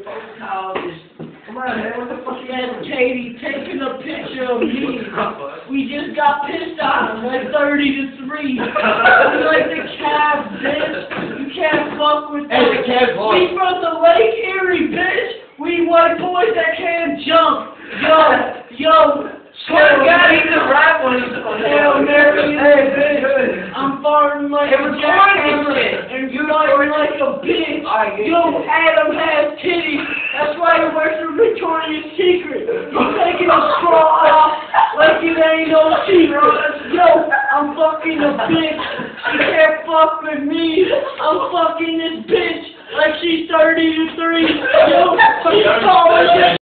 College. Come on, man. What the fuck you doing? Katie taking a picture of me. We just got pissed off like 30 to 3. We like the Cavs, bitch. You can't fuck with Hey, us. the Cavs lost. We from the Lake Erie, bitch. We white boys that can't jump. Yo, yo. Swear to God, he's a right one. Hell, Mary, Hey, bitch. I'm farting like Hey, a jackhammer, and you farting like a bitch. I get Yo, it. Adam has Victoria's Secret. You're taking a straw off like it ain't no secret. Yo, I'm fucking a bitch. She can't fuck with me. I'm fucking this bitch like she's 30 to 3. Yo,